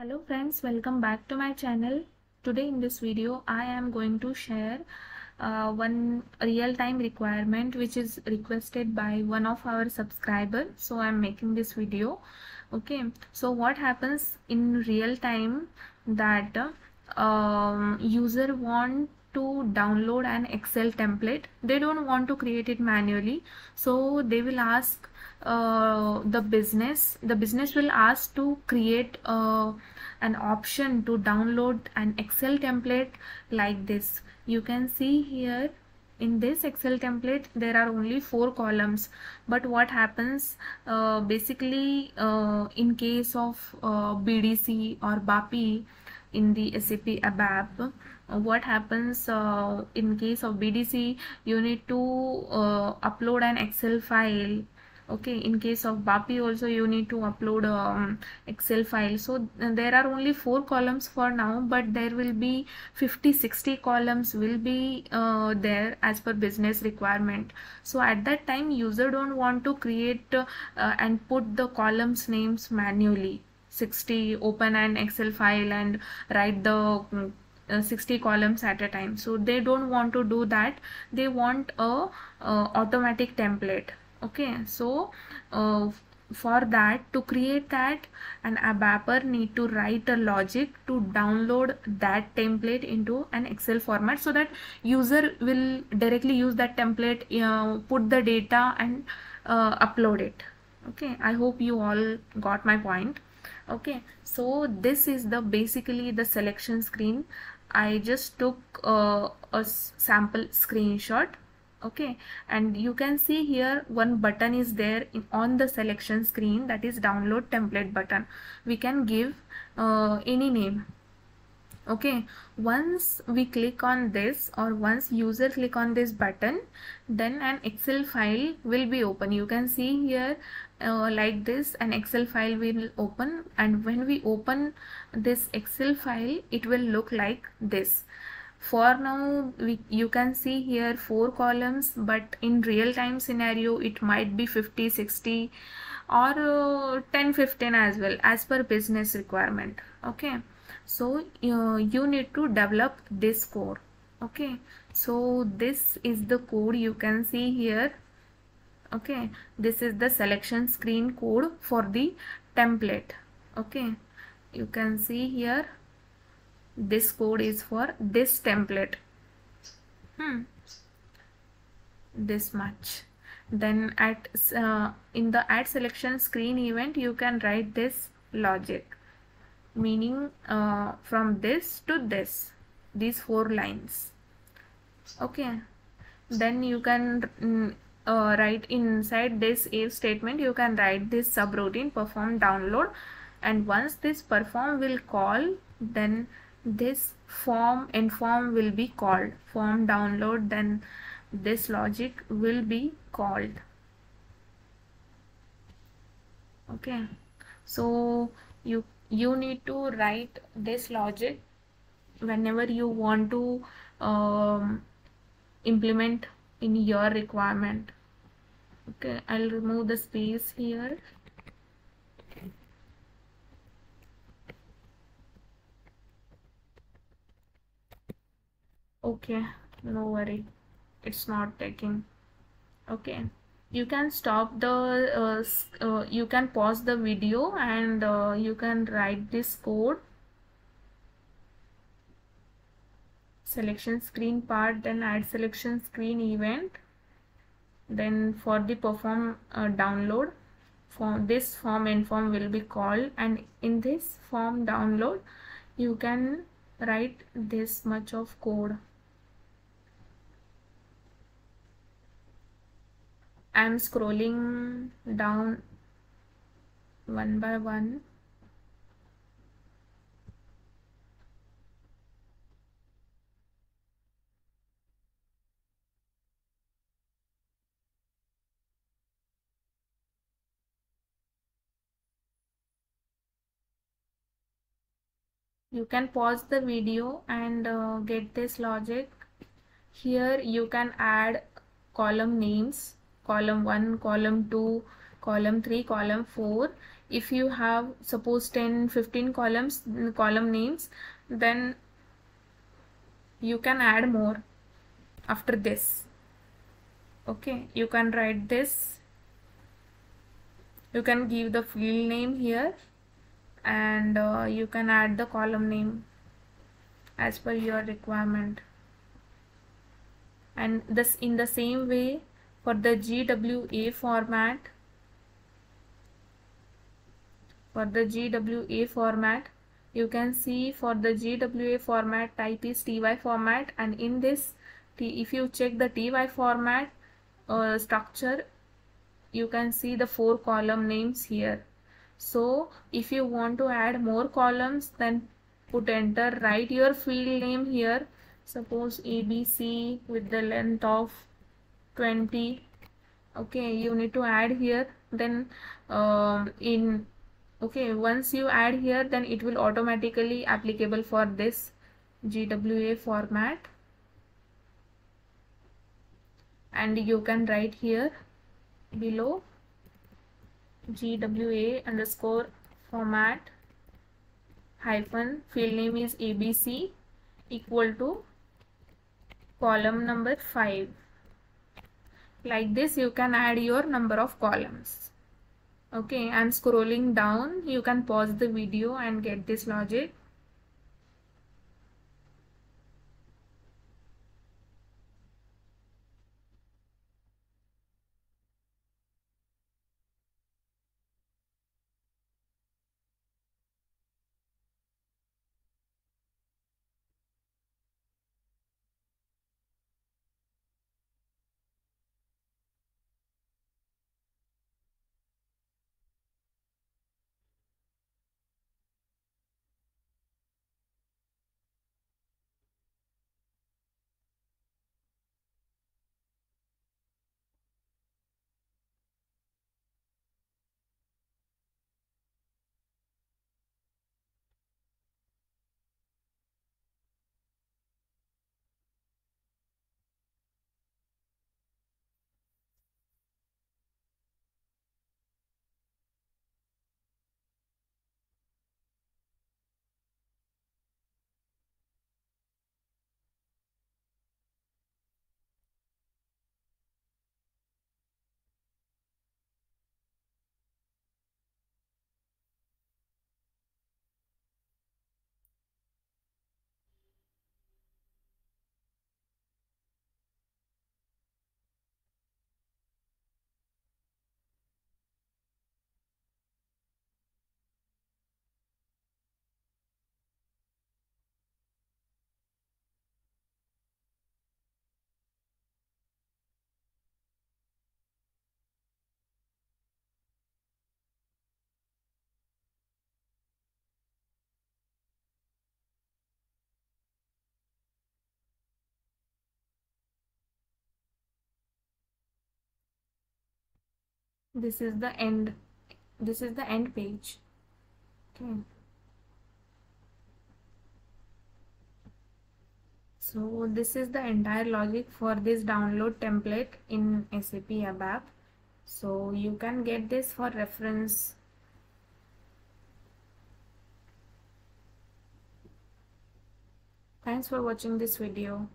Hello friends, welcome back to my channel. Today in this video, I am going to share uh, one real-time requirement which is requested by one of our subscribers. So I'm making this video. Okay, so what happens in real time that um, user want to download an Excel template. They don't want to create it manually. So they will ask uh, the business the business will ask to create uh, an option to download an excel template like this. You can see here in this excel template there are only four columns. But what happens uh, basically uh, in case of uh, bdc or bapi in the sap abap what happens uh, in case of bdc you need to upload an excel file okay in case of bapi also you need to upload um, excel file. So there are only four columns for now but there will be 50 60 columns will be uh, there as per business requirement. So at that time user don't want to create uh, and put the columns names manually. 60 open an excel file and write the mm, uh, 60 columns at a time. So they don't want to do that. They want a uh, automatic template okay so uh, for that to create that an ABAPer need to write a logic to download that template into an excel format so that user will directly use that template uh, put the data and uh, upload it. Okay i hope you all got my point. Okay so this is the basically the selection screen. I just took uh, a sample screenshot okay. And you can see here one button is there in, on the selection screen that is download template button. We can give uh, any name. Okay. Once we click on this or once user click on this button then an excel file will be open. You can see here uh, like this an excel file will open. And when we open this excel file it will look like this for now we you can see here four columns but in real time scenario it might be 50 60 or uh, 10 15 as well as per business requirement okay? So uh, you need to develop this code okay? So this is the code you can see here okay? This is the selection screen code for the template okay? You can see here this code is for this template. Hmm. This much. Then at uh, in the at selection screen event you can write this logic. Meaning uh, from this to this. These four lines. Okay. Then you can mm, uh, write inside this if statement you can write this subroutine perform download. And once this perform will call then this form inform will be called. Form download then this logic will be called. Okay. So you you need to write this logic whenever you want to um, implement in your requirement. Okay. I'll remove the space here okay no worry. It's not taking. Okay. You can stop the uh, uh, you can pause the video and uh, you can write this code. Selection screen part then at selection screen event. Then for the perform uh, download form this form inform will be called. And in this form download you can write this much of code I'm scrolling down one by one. You can pause the video and uh, get this logic. Here you can add column names column 1 column 2 column 3 column 4 if you have suppose 10 15 columns column names then you can add more after this. Okay you can write this. You can give the field name here and uh, you can add the column name as per your requirement. And this in the same way for the GWA format for the GWA format you can see for the GWA format type is TY format and in this if you check the TY format uh, structure you can see the four column names here. So if you want to add more columns then put enter write your field name here. Suppose ABC with the length of 20 okay you need to add here then um, in okay once you add here then it will automatically applicable for this GWA format. And you can write here below GWA underscore format hyphen field name is ABC equal to column number 5 like this you can add your number of columns. Okay and scrolling down. You can pause the video and get this logic this is the end. This is the end page. Okay. So this is the entire logic for this download template in SAP ABAP so you can get this for reference. Thanks for watching this video